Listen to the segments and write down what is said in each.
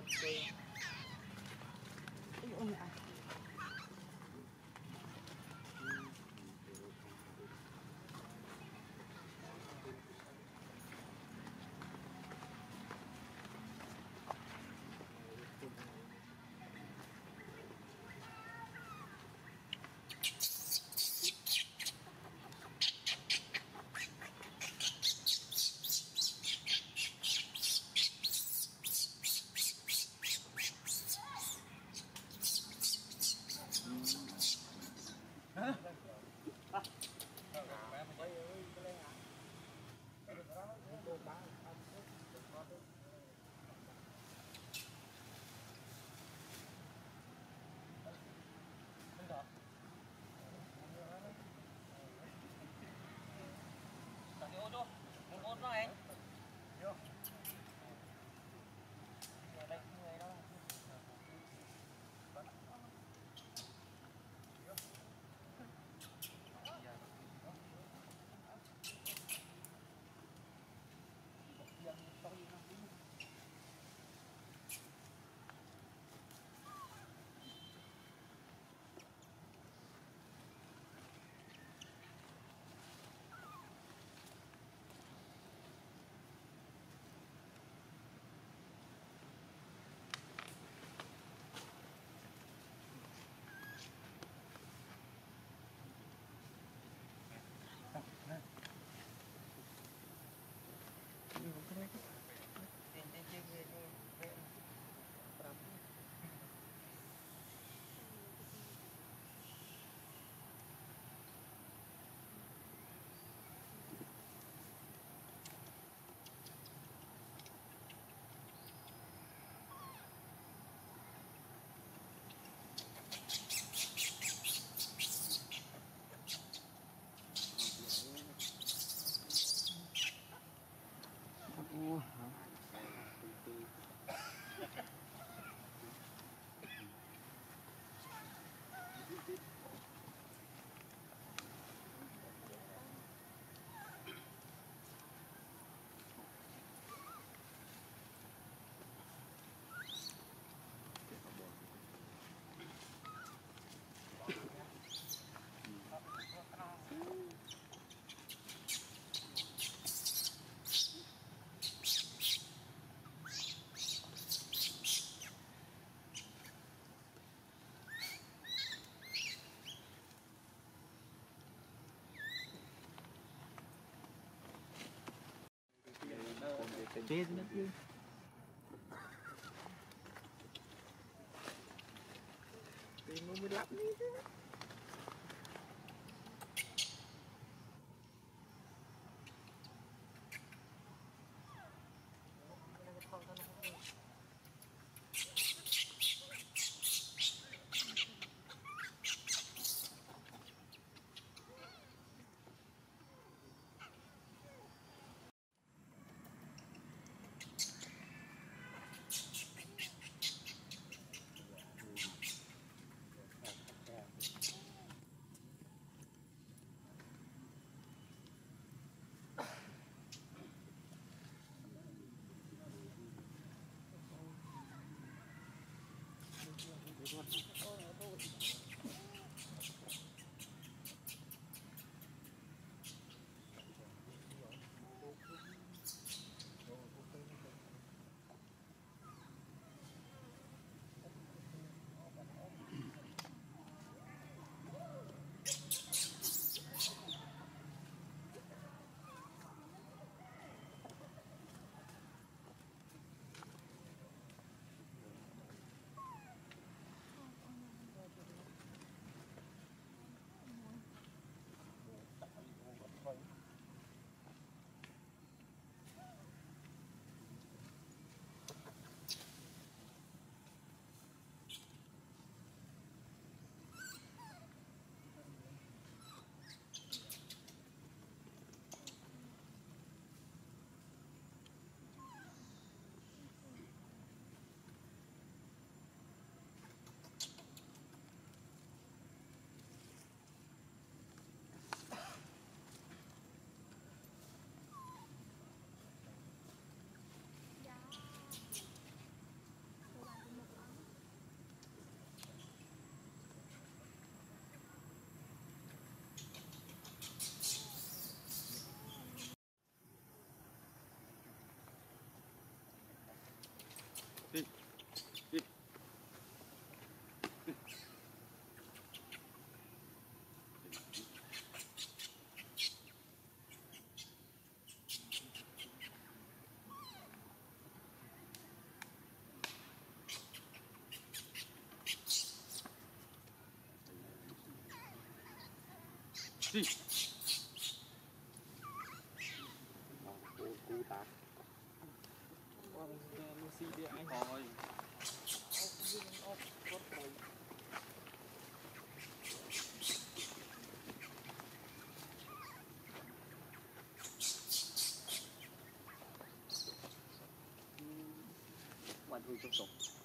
অবশ্যই beds in that building? Remember that music? ほらほらほらほらほらほら đi chứ. cô cô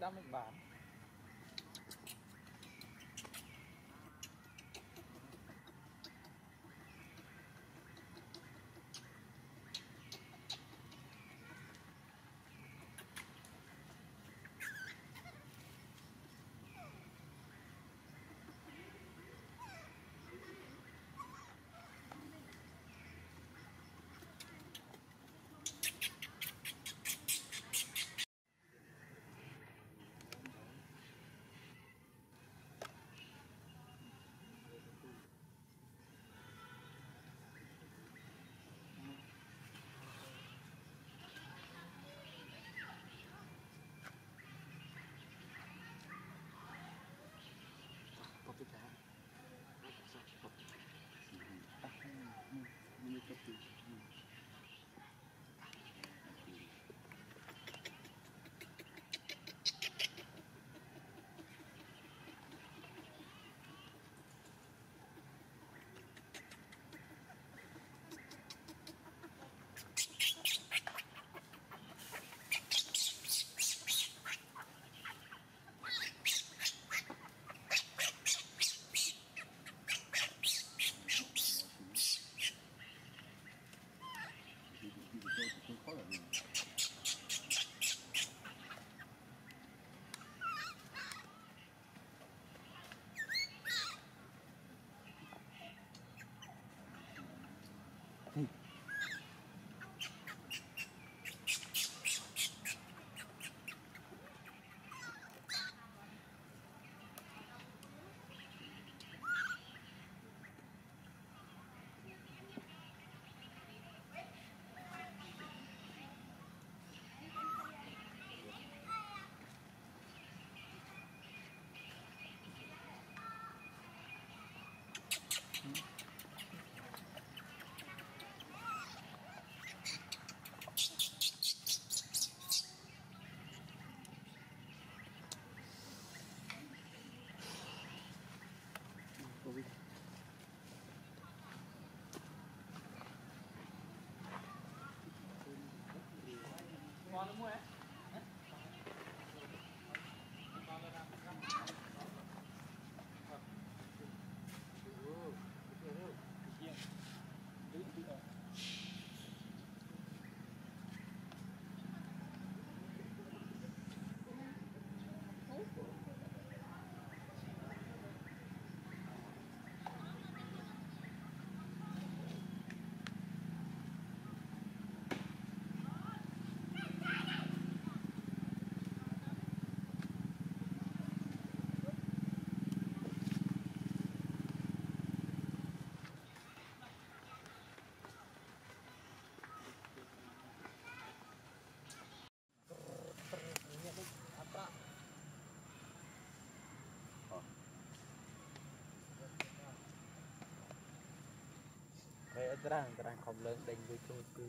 một bản bán. Ngon lắm ត្រាំត្រាំខំលើងដេញវាចូលគឺ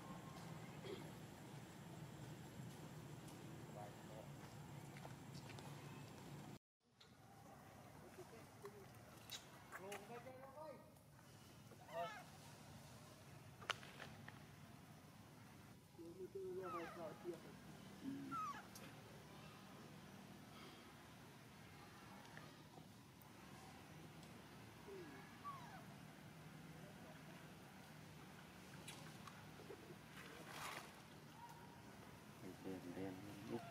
đèn đèn lúc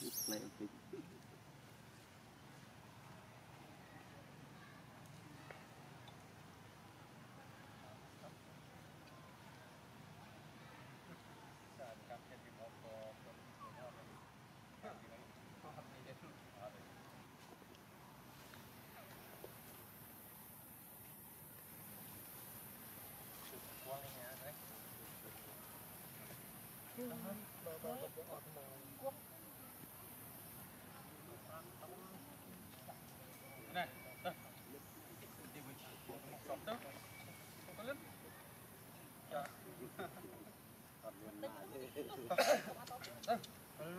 lúc lại này đây đi với sọt đó có lên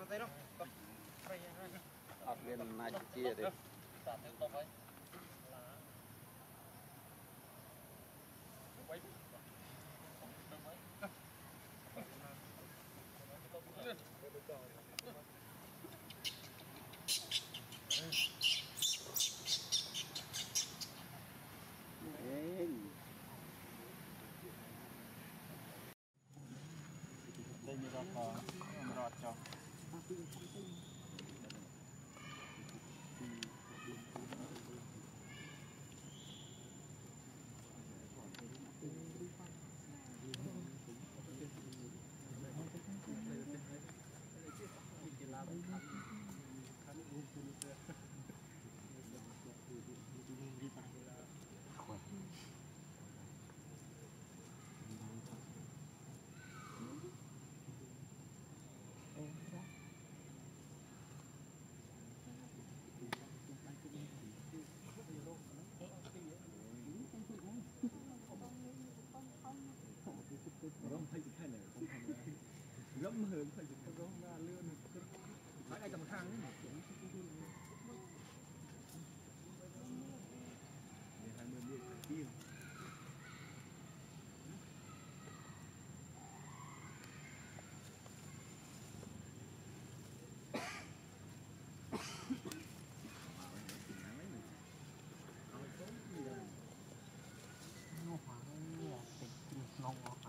tay đâu học viên này chia đấy Sạt theo tông ấy. Đây như đó có rọt cho. Râm hơn phải and